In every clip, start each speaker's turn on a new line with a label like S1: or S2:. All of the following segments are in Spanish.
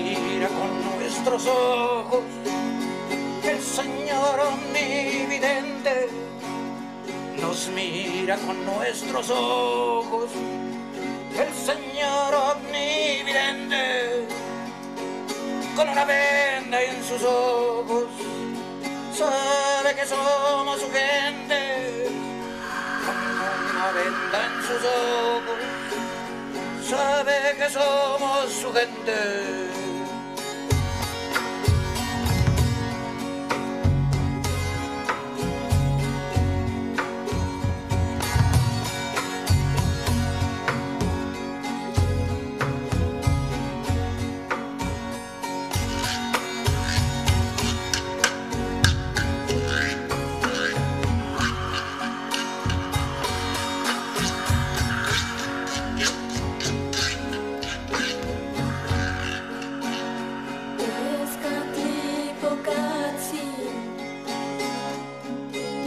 S1: mira con nuestros ojos. El Señor omnividente nos mira con nuestros ojos. El Señor omnividente con una venda en sus ojos. Sabe que somos su gente. Con una venda en sus ojos. Sabe que somos su gente.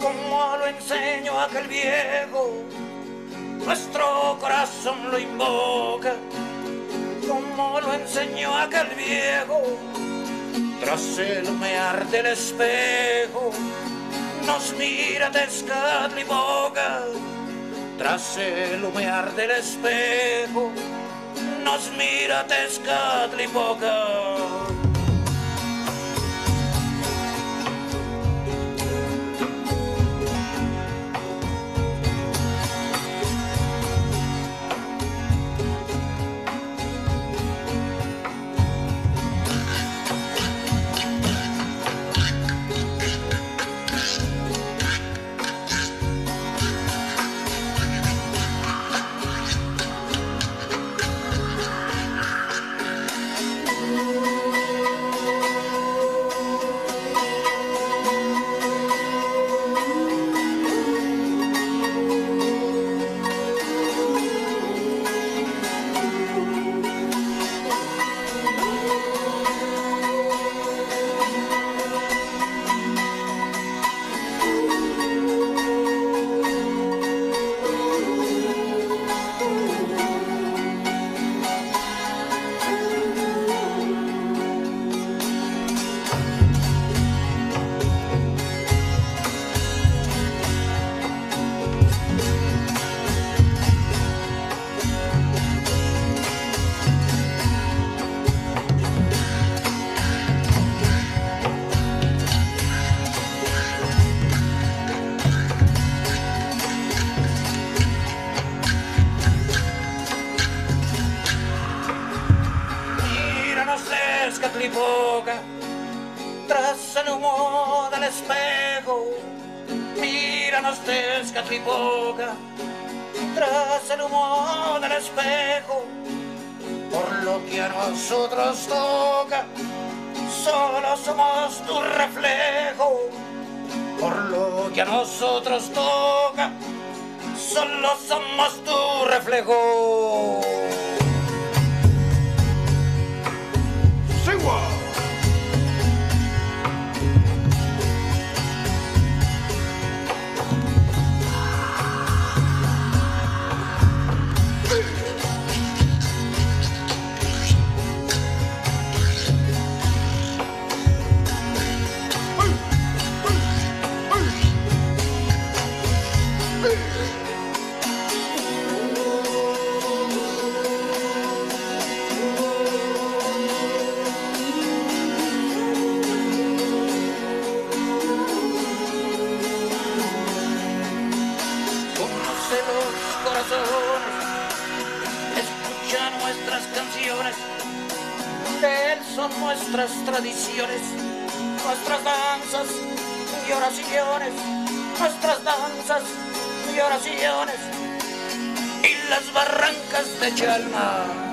S2: como lo enseño a aquel viejo, nuestro corazón lo invoca, como lo enseñó aquel viejo, tras el humear del espejo, nos mira boca. Tras el humear del espejo, nos mira boca Música boca tras el humo del espejo, por lo que a nosotros toca, solo somos tu reflejo, por lo que a nosotros toca, solo somos tu reflejo. De los corazones. Escucha nuestras canciones, de él son nuestras tradiciones, nuestras danzas y oraciones, nuestras danzas y oraciones y las barrancas de Chalma